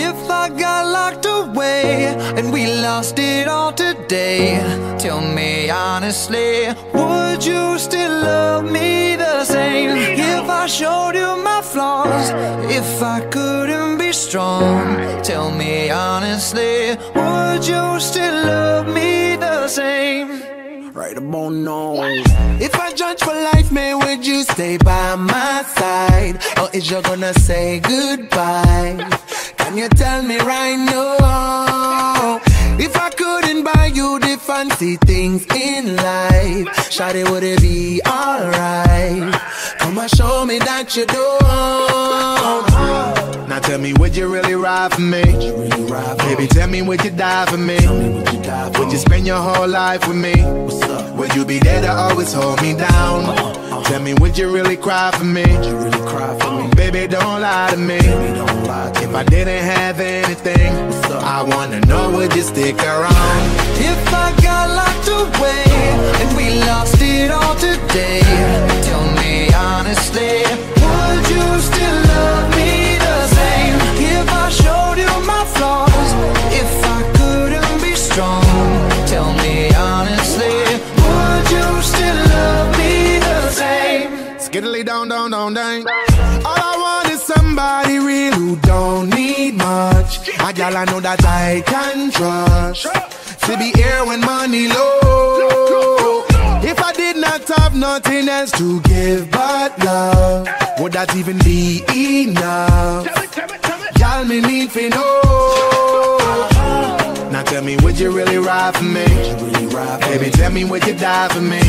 If I got locked away and we lost it all today, tell me honestly, would you still love me the same? If I showed you my flaws, if I couldn't be strong, tell me honestly, would you still love me the same? Right about now. If I judge for life, man, would you stay by my side? Or is you gonna say goodbye? Can you tell me right now? If I couldn't buy you the fancy things in life, Shawty, would it be alright? And show me that you don't. Now tell me, would you really ride for me? Baby, tell me, would you die for me? Would you spend your whole life with me? Would you be there to always hold me down? Uh-huh, uh-huh. Tell me, would you really cry for me? Baby, don't lie to me. If I didn't have anything, I wanna know, would you stick around? If I got locked away and we lost it all today, tell me honestly, would you still love me the same? If I showed you my flaws, if I couldn't be strong, tell me honestly, would you still love me the same? Skiddly down, down, down, down. All I want is somebody real who don't need much. A gal I know that I can trust. To be here when money low. If I did not have nothing else to give but love, would that even be enough? Y'all me need to know. Now tell me, would you really ride for me? Baby, tell me, would you die for me?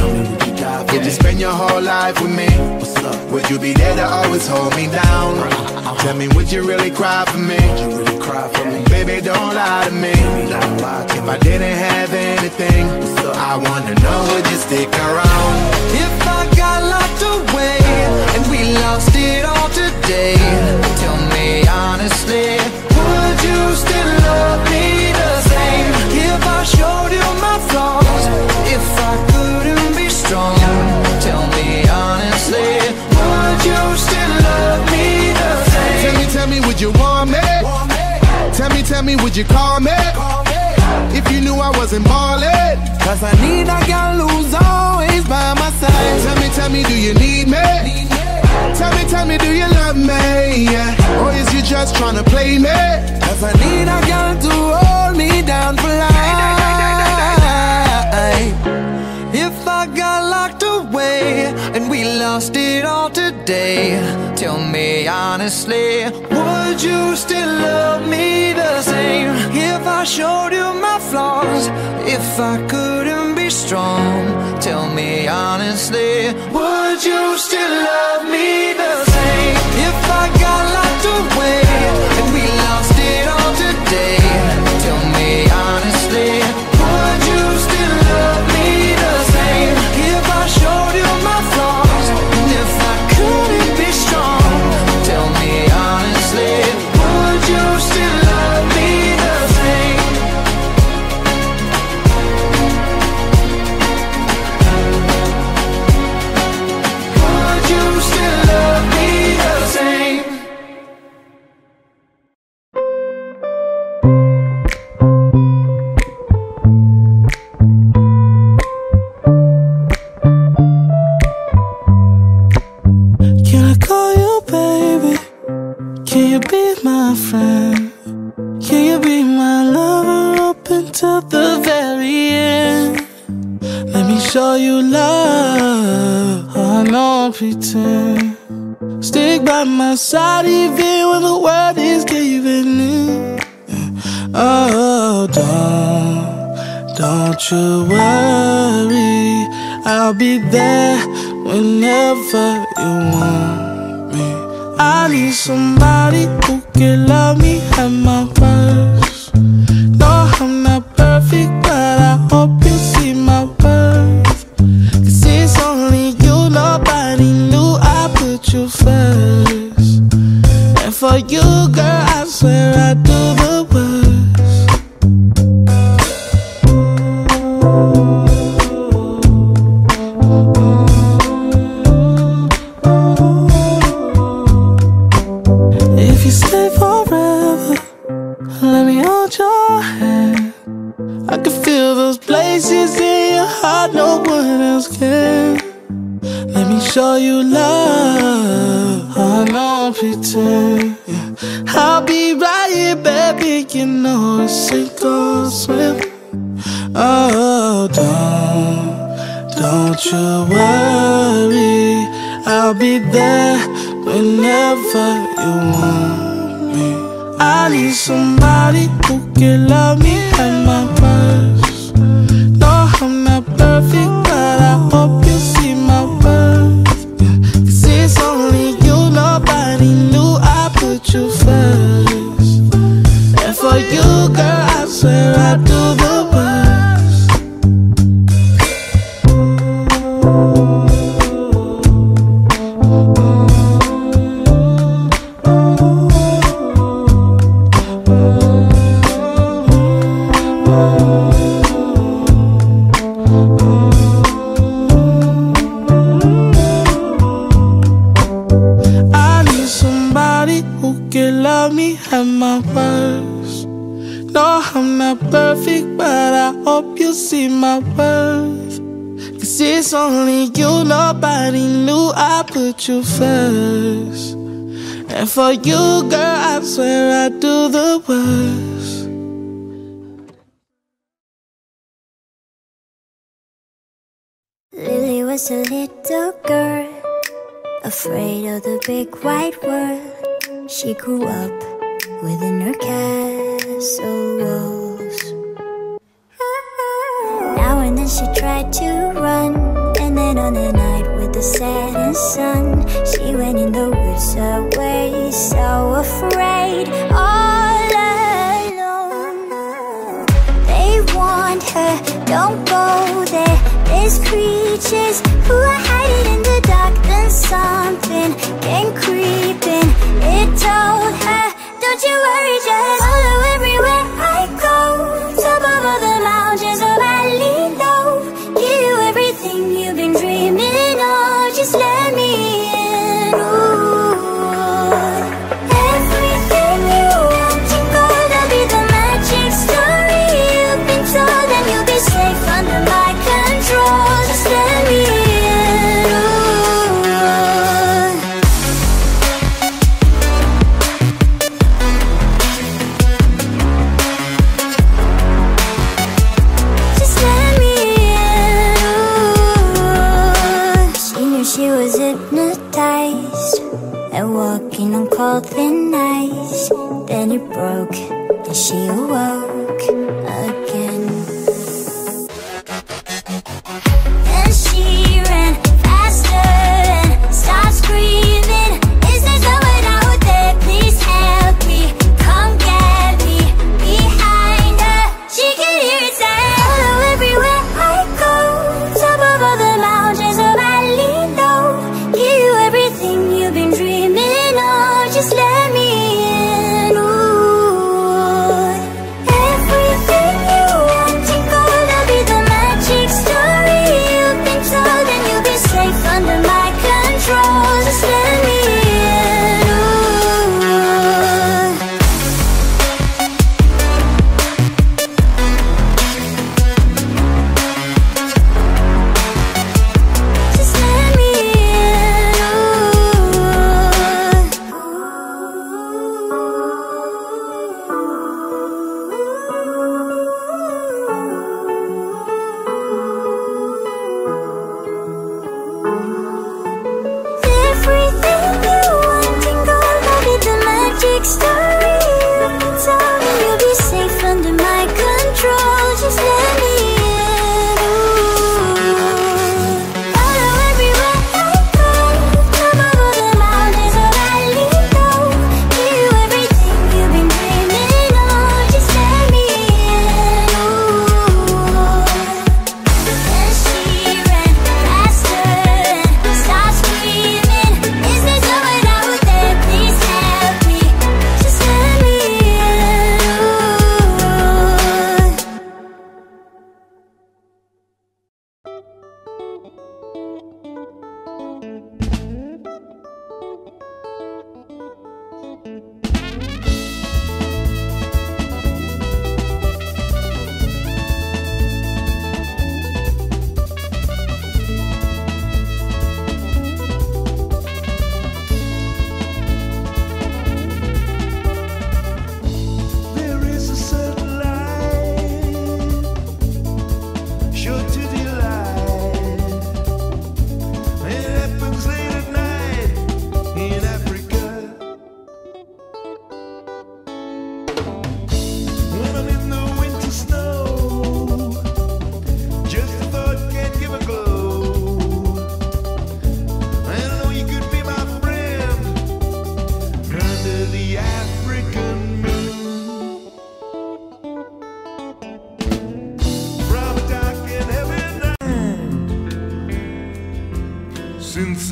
Would you spend your whole life with me? Would you be there to always hold me down? Tell me, would you really cry for me? Baby, don't lie to me. If I didn't have anything, I wanna know, would you stick around? Tell me, would you call me? If you knew I wasn't ballin'. Cause I need a girl who's always by my side. Tell me, tell me, do you need me? Tell me, tell me, do you love me? Yeah. Or is you just tryna play me? Cause I need a girl to hold me down for life. If I got locked away and we lost it all today, tell me honestly, would you still love me the same? If I showed you my flaws, if I couldn't be strong, tell me honestly, would you still love me the same? If I got locked away Stick by my side even when the world is giving in. Oh, don't, don't you worry. I'll be there whenever you want me. I need somebody who can love me at my hold your hand. I can feel those places in your heart no one else can. Let me show you love. I don't pretend. I'll be right here, baby. You know it's sink or swim. Oh, don't, don't you worry. I'll be there whenever you want. Need somebody who can love me at my it's only you, nobody knew I put you first. And for you, girl, I swear I do the worst. Lily was a little girl, afraid of the big white world. She grew up within her castle walls. Then she tried to run. And then on a night with the setting sun She went in the woods away, so afraid. All alone. They warned her, don't go there. There's creatures who ice. Then it broke and she awoke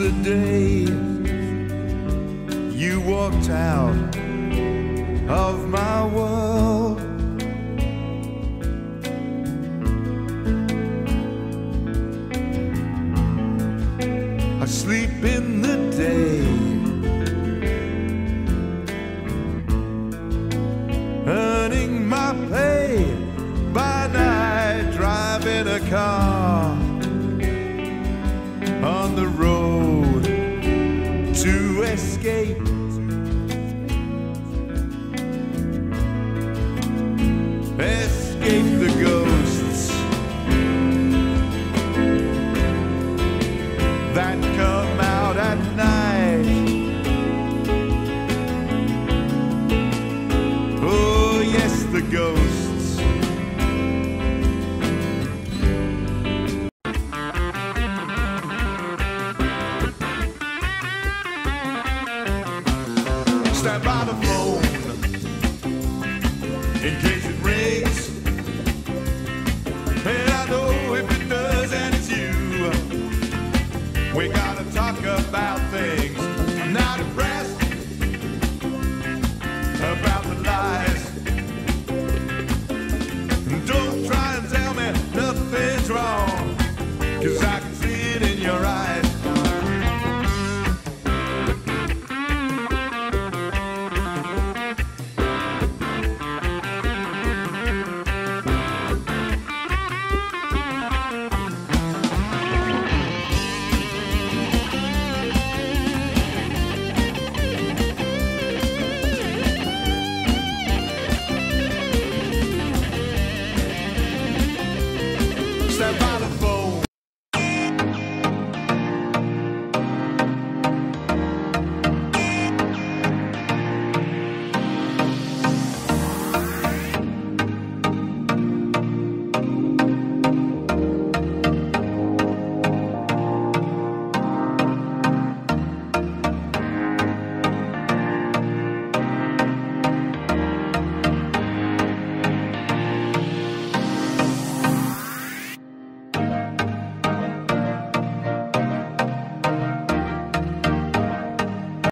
the day you walked out of my world. I sleep in the day, earning my pay by night, driving a car on the road to escape. Escape the ghosts that come out at night. Oh, yes, the ghosts.